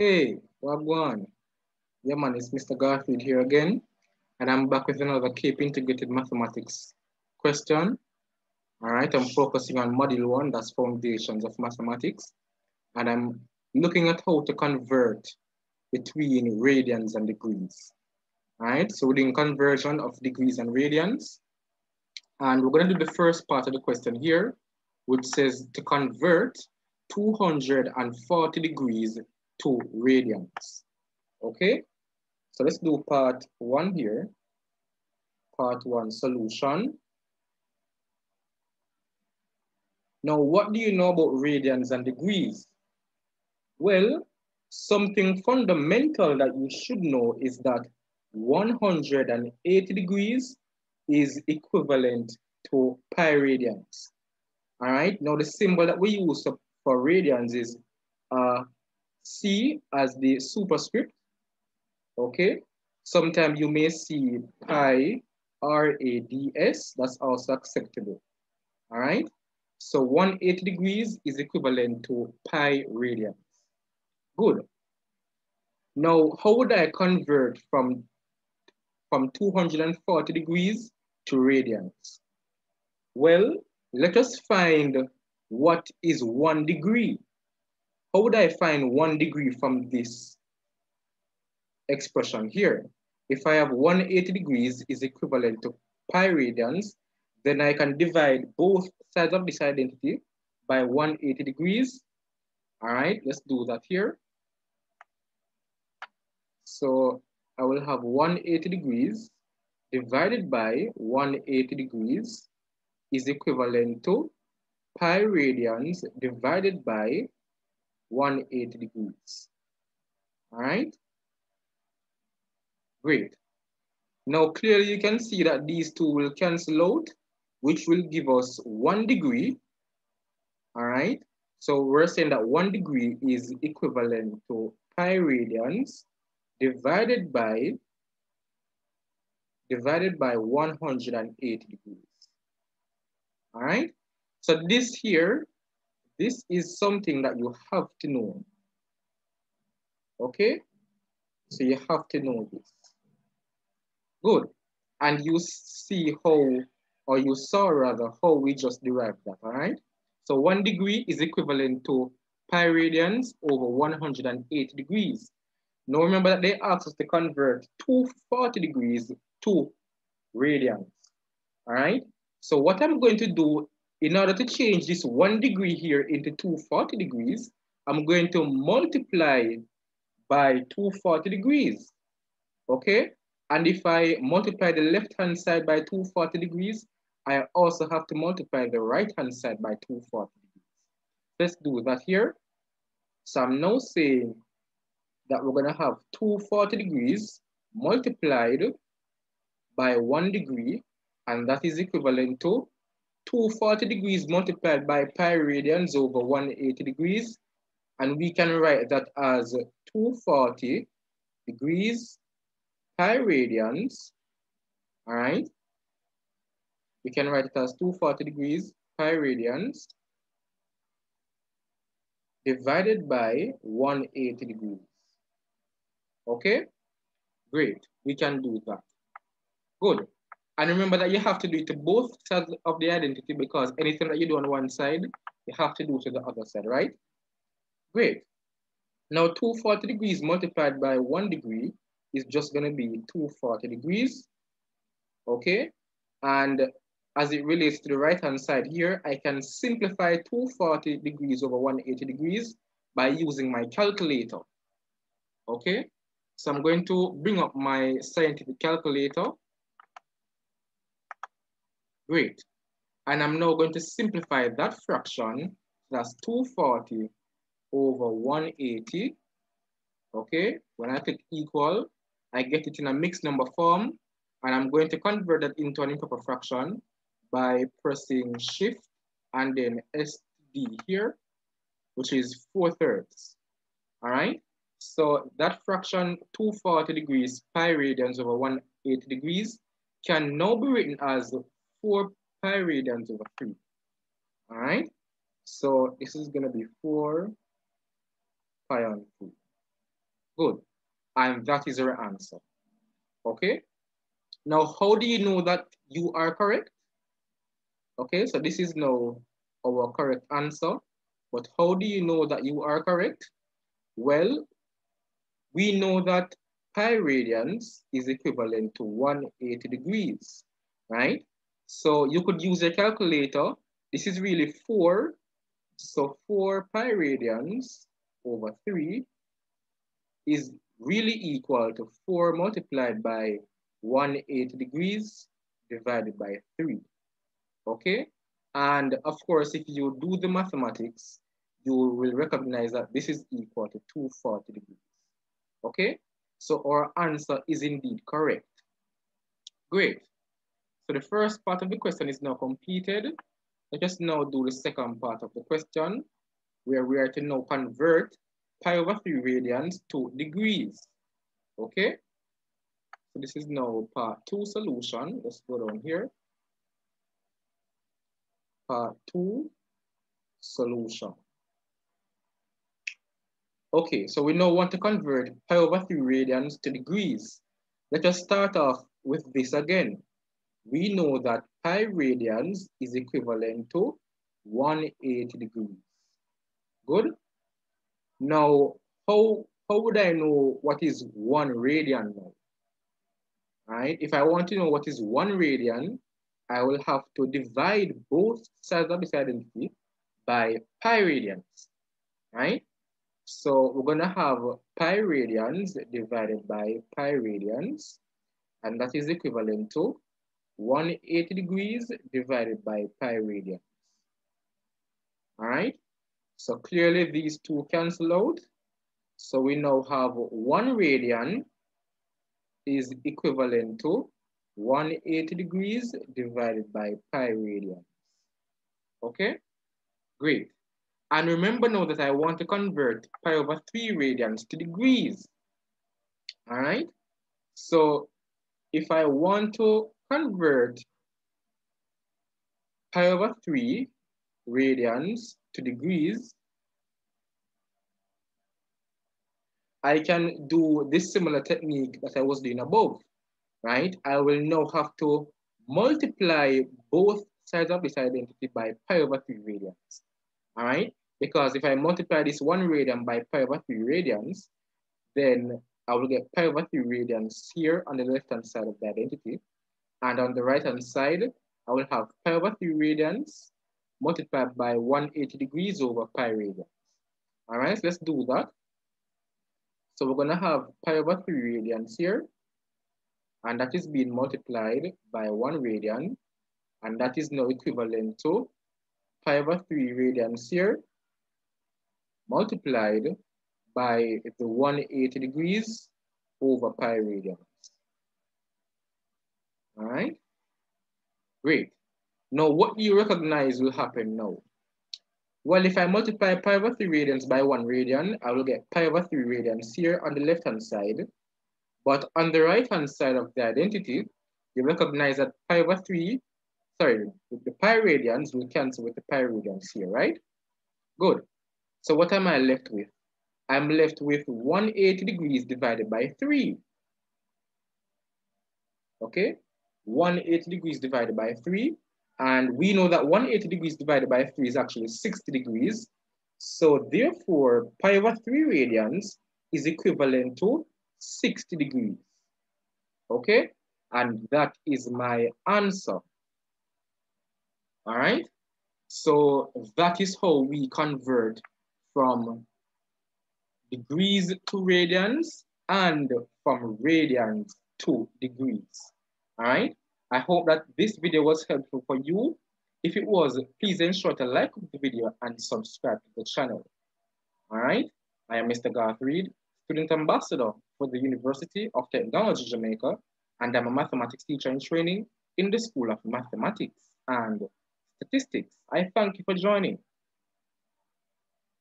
Hey, Wagwan. Yeah, man, it's Mr. Garfield here again. And I'm back with another CAPE Integrated Mathematics question. All right, I'm focusing on module one, that's foundations of mathematics. And I'm looking at how to convert between radians and degrees. All right, so we're doing conversion of degrees and radians. And we're gonna do the first part of the question here, which says to convert 240 degrees to radians. Okay, so let's do part one here. Part one solution. Now, what do you know about radians and degrees? Well, something fundamental that you should know is that 180 degrees is equivalent to pi radians. All right, now the symbol that we use for radians is uh, C as the superscript, okay? Sometimes you may see pi RADS, that's also acceptable, all right? So 180 degrees is equivalent to pi radians. Good. Now, how would I convert from, from 240 degrees to radians? Well, let us find what is one degree. How would I find one degree from this expression here? If I have 180 degrees is equivalent to pi radians, then I can divide both sides of this identity by 180 degrees. All right, let's do that here. So I will have 180 degrees divided by 180 degrees is equivalent to pi radians divided by 180 degrees. All right? Great. Now clearly you can see that these two will cancel out, which will give us one degree. All right? So we're saying that one degree is equivalent to pi radians divided by divided by 180 degrees. All right? So this here, this is something that you have to know. Okay? So you have to know this. Good. And you see how, or you saw rather, how we just derived that, all right? So one degree is equivalent to pi radians over 180 degrees. Now remember that they asked us to convert 240 degrees to radians, all right? So what I'm going to do in order to change this one degree here into 240 degrees, I'm going to multiply by 240 degrees, okay? And if I multiply the left-hand side by 240 degrees, I also have to multiply the right-hand side by 240 degrees. Let's do that here. So I'm now saying that we're gonna have 240 degrees multiplied by one degree, and that is equivalent to 240 degrees multiplied by pi radians over 180 degrees. And we can write that as 240 degrees pi radians, all right? We can write it as 240 degrees pi radians divided by 180 degrees. Okay, great, we can do that. Good. And remember that you have to do it to both sides of the identity because anything that you do on one side, you have to do to the other side, right? Great. Now 240 degrees multiplied by one degree is just gonna be 240 degrees, okay? And as it relates to the right-hand side here, I can simplify 240 degrees over 180 degrees by using my calculator, okay? So I'm going to bring up my scientific calculator Great. And I'm now going to simplify that fraction. That's 240 over 180. Okay, when I click equal, I get it in a mixed number form, and I'm going to convert that into an improper fraction by pressing shift and then SD here, which is 4 thirds. All right, so that fraction 240 degrees pi radians over 180 degrees can now be written as 4 pi radians over 3. All right? So this is going to be 4 pi on 3. Good, and that is your answer. Okay? Now, how do you know that you are correct? Okay, so this is now our correct answer. But how do you know that you are correct? Well, we know that pi radians is equivalent to 180 degrees, right? So you could use a calculator. This is really four. So four pi radians over three is really equal to four multiplied by 180 degrees divided by three, okay? And of course, if you do the mathematics, you will recognize that this is equal to 240 degrees, okay? So our answer is indeed correct. Great. So the first part of the question is now completed. Let us now do the second part of the question, where we are to now convert pi over 3 radians to degrees. Okay? So this is now part 2 solution. Let's go down here. Part 2 solution. Okay, so we now want to convert pi over 3 radians to degrees. Let us start off with this again. We know that pi radians is equivalent to 180 degrees. Good? Now, how, how would I know what is one radian now? Right? If I want to know what is one radian, I will have to divide both sides of this identity by pi radians, right? So we're gonna have pi radians divided by pi radians, and that is equivalent to 180 degrees divided by pi radians. All right? So clearly these two cancel out. So we now have one radian is equivalent to 180 degrees divided by pi radians. Okay, great. And remember now that I want to convert pi over 3 radians to degrees. All right, so if I want to convert pi over 3 radians to degrees, I can do this similar technique that I was doing above, right? I will now have to multiply both sides of this identity by pi over 3 radians, all right? Because if I multiply this one radian by pi over 3 radians, then I will get pi over 3 radians here on the left-hand side of the identity. And on the right-hand side, I will have pi over 3 radians multiplied by 180 degrees over pi radians. All right, so let's do that. So we're gonna have pi over 3 radians here, and that is being multiplied by one radian, and that is now equivalent to pi over 3 radians here, multiplied by the 180 degrees over pi radians. All right, great. Now, what do you recognize will happen now? Well, if I multiply pi over 3 radians by 1 radian, I will get pi over 3 radians here on the left-hand side. But on the right-hand side of the identity, you recognize that pi over 3, sorry, the pi radians will cancel with the pi radians here, right? Good. So what am I left with? I'm left with 180 degrees divided by 3. Okay? 180 degrees divided by 3 and we know that 180 degrees divided by 3 is actually 60 degrees. So therefore, pi over 3 radians is equivalent to 60 degrees. Okay? And that is my answer. All right? So that is how we convert from degrees to radians and from radians to degrees. All right? I hope that this video was helpful for you. If it was, please ensure to like the video and subscribe to the channel. All right, I am Mr. Garth Reid, student ambassador for the University of Technology Jamaica, and I'm a mathematics teacher in training in the School of Mathematics and Statistics. I thank you for joining.